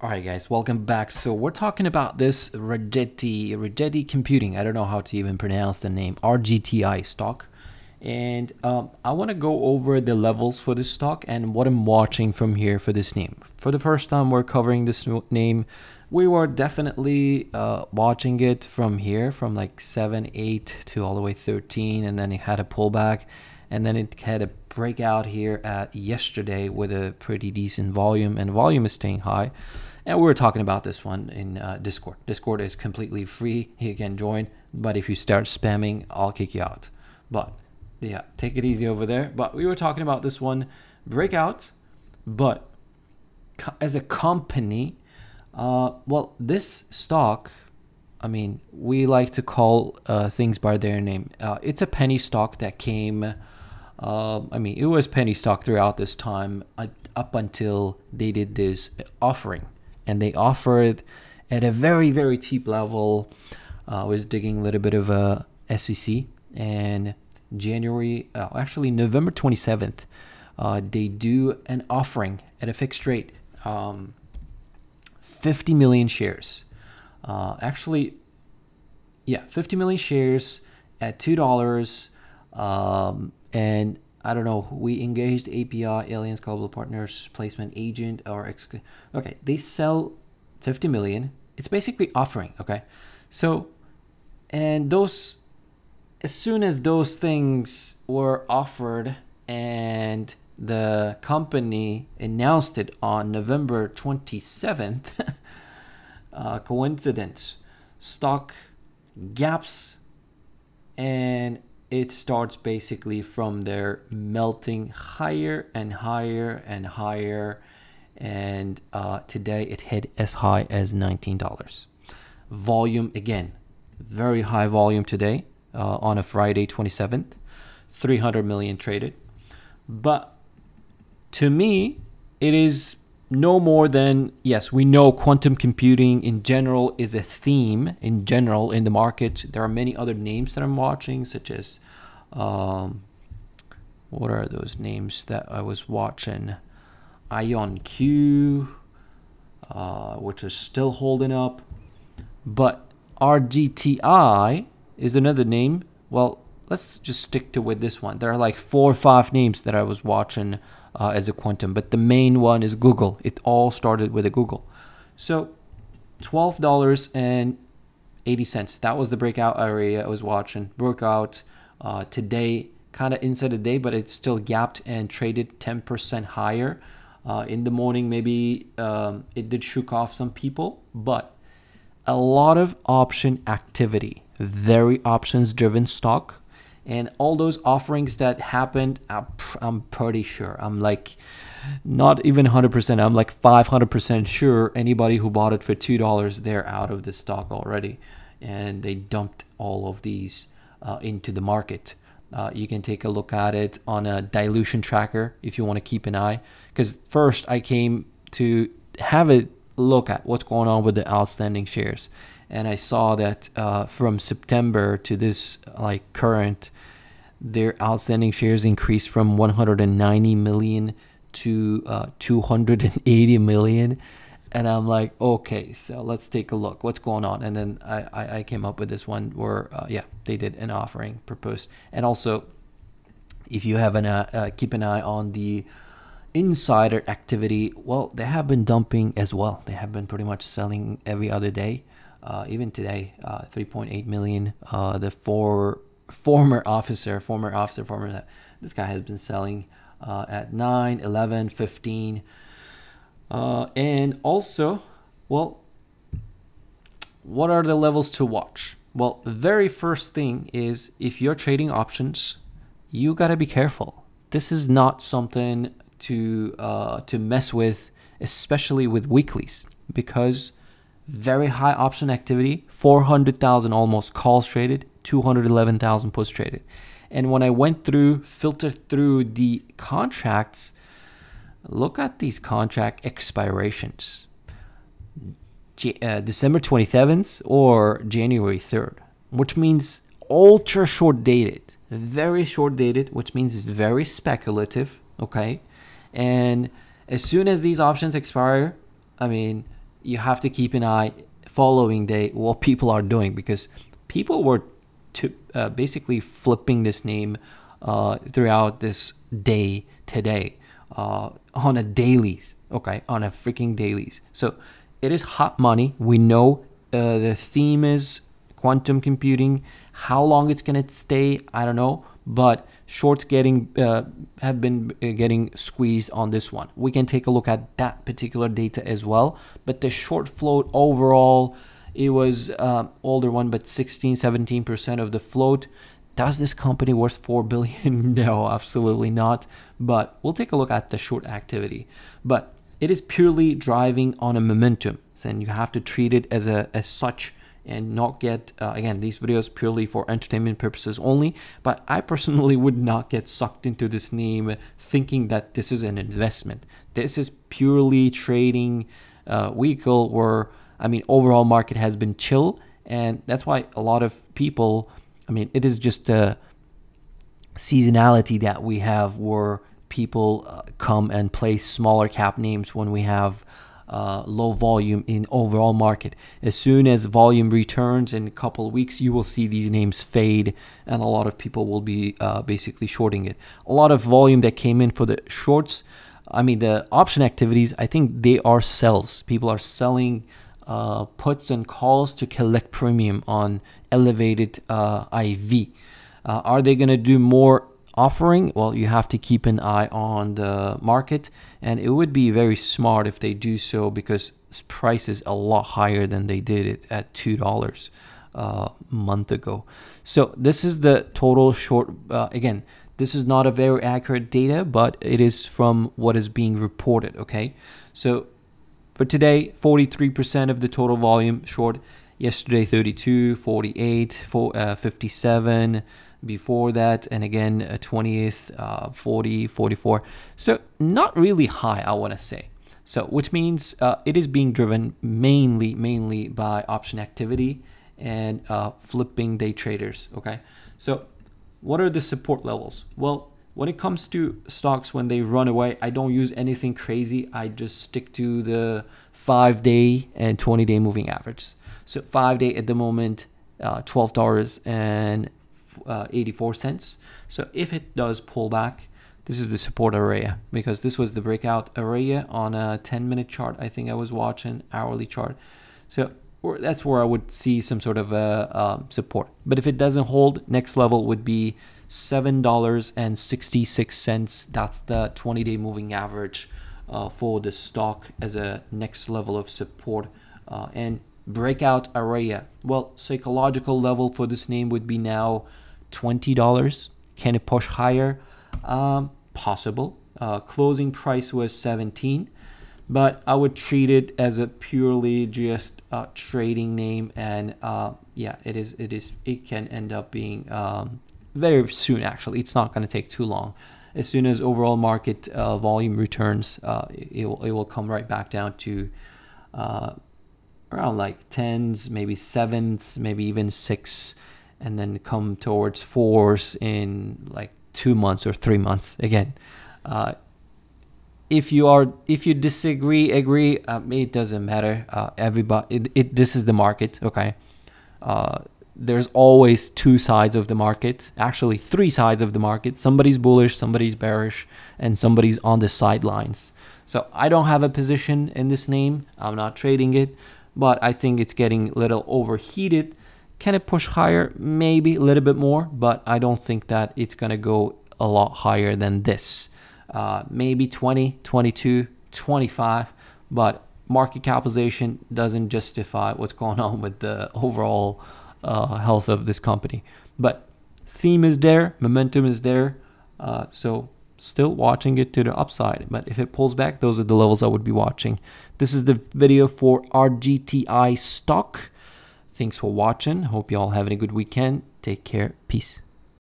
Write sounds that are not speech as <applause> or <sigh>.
All right, guys, welcome back. So we're talking about this Rigetti, Rigetti Computing. I don't know how to even pronounce the name, RGTI stock. And um, I want to go over the levels for this stock and what I'm watching from here for this name. For the first time we're covering this name, we were definitely uh, watching it from here, from like 7, 8 to all the way 13, and then it had a pullback and then it had a breakout here at yesterday with a pretty decent volume and volume is staying high. And we were talking about this one in uh, discord. Discord is completely free. You can join but if you start spamming i'll kick you out. But yeah take it easy over there. But we were talking about this one breakout but as a company uh, well this stock I mean, we like to call uh, things by their name. Uh, it's a penny stock that came uh, I mean, it was penny stock throughout this time uh, up until they did this offering, and they offered at a very very cheap level. Uh, I was digging a little bit of a SEC and January, uh, actually November 27th, uh, they do an offering at a fixed rate, um, 50 million shares. Uh, actually, yeah, 50 million shares at two dollars. Um, and I don't know, we engaged API, Alliance, Global Partners, placement agent, or ex okay, they sell 50 million. It's basically offering, okay? So, and those, as soon as those things were offered and the company announced it on November 27th, <laughs> uh, coincidence, stock gaps and it starts basically from there melting higher and higher and higher and uh, today it hit as high as $19 volume again very high volume today uh, on a friday 27th 300 million traded. But to me it is no more than yes we know quantum computing in general is a theme in general in the market. There are many other names that i'm watching such as um, what are those names that i was watching IonQ uh, which is still holding up but rgti is another name well let's just stick to with this one there are like four or five names that i was watching uh, as a quantum, but the main one is Google. It all started with a Google. So $12.80. That was the breakout area I was watching. Breakout uh, today, kind of inside the day, but it still gapped and traded 10% higher. Uh, in the morning, maybe um, it did shook off some people, but a lot of option activity. Very options driven stock and all those offerings that happened i'm pretty sure i'm like not even 100% i'm like 500% sure anybody who bought it for $2 they're out of the stock already and they dumped all of these uh, into the market. Uh, you can take a look at it on a dilution tracker if you want to keep an eye. Because first i came to have a look at what's going on with the outstanding shares. And I saw that uh, from September to this like current, their outstanding shares increased from 190 million to uh, 280 million. And I'm like, okay, so let's take a look. What's going on? And then I, I, I came up with this one where, uh, yeah, they did an offering proposed. And also, if you have an, uh, uh keep an eye on the insider activity, well, they have been dumping as well. They have been pretty much selling every other day uh, even today, uh, 3.8 million. Uh, the four former officer, former officer, former this guy has been selling at 9, 11, 15. Uh, and also, well, what are the levels to watch? Well, very first thing is if you're trading options, you gotta be careful. This is not something to uh, to mess with, especially with weeklies, because very high option activity, 400,000 almost calls traded, 211,000 puts traded. And when I went through, filtered through the contracts, look at these contract expirations. uh, December 27th or January 3rd, which means ultra short dated, very short dated, which means very speculative, okay? And as soon as these options expire, I mean, you have to keep an eye following day what people are doing because people were to, uh, basically flipping this name uh, throughout this day today uh, on a dailies okay? On a freaking dailies. So it is hot money. We know uh, the theme is quantum computing. How long it's going to stay i don't know. But shorts getting uh, have been uh, getting squeezed on this one. We can take a look at that particular data as well. But the short float overall it was uh, older one but 16 17 percent of the float does this company worth 4 billion? <laughs> No absolutely not. But we'll take a look at the short activity. But it is purely driving on a momentum and you have to treat it as a as such and not get uh, again these videos purely for entertainment purposes only. But i personally <laughs> would not get sucked into this name thinking that this is an investment. This is purely trading uh, vehicle where i mean overall market has been chill. And that's why a lot of people i mean it is just a seasonality that we have where people uh, come and play smaller cap names when we have uh, low volume in overall market. As soon as volume returns in a couple of weeks, you will see these names fade, and a lot of people will be uh, basically shorting it. A lot of volume that came in for the shorts. I mean, the option activities. I think they are sells. People are selling uh, puts and calls to collect premium on elevated uh, IV. Uh, are they going to do more offering, well, you have to keep an eye on the market, and it would be very smart if they do so because price is a lot higher than they did it at two dollars uh, a month ago. So this is the total short. Uh, again, this is not a very accurate data, but it is from what is being reported. Okay, so for today, 43% of the total volume short. Yesterday, 32, 48, 4, uh, 57 before that and again 20th uh, 40 44 so not really high i want to say. So which means uh, it is being driven mainly mainly by option activity and uh, flipping day traders okay? So what are the support levels? Well when it comes to stocks when they run away i don't use anything crazy i just stick to the five day and 20 day moving average so five day at the moment uh, $12 and uh, 84 cents. So if it does pull back, this is the support area because this was the breakout area on a 10 minute chart. I think I was watching hourly chart. So that's where I would see some sort of a, um, support. But if it doesn't hold, next level would be $7.66. That's the 20 day moving average uh, for the stock as a next level of support. Uh, and breakout area. Well, psychological level for this name would be now $20. Can it push higher? Um, possible. Uh, closing price was 17 but I would treat it as a purely just uh, trading name and uh, yeah it is it is it can end up being um, very soon actually. It's not going to take too long. As soon as overall market uh, volume returns uh, it, will, it will come right back down to uh, around like tens maybe sevens maybe even six and then come towards fours in like two months or three months again. Uh, if you are if you disagree agree um, it doesn't matter. Uh, everybody it, it, this is the market okay? Uh, there's always two sides of the market actually three sides of the market somebody's bullish somebody's bearish and somebody's on the sidelines so i don't have a position in this name i'm not trading it but i think it's getting a little overheated can it push higher? Maybe a little bit more, but I don't think that it's going to go a lot higher than this. Uh, maybe 20, 22, 25, but market capitalization doesn't justify what's going <laughs> on with the overall uh, health of this company. But theme is there, momentum is there, uh, so still watching it to the upside. But if it pulls back, those are the levels I would be watching. This is the video for RGTI stock. Thanks for watching. Hope you all having a good weekend. Take care. Peace.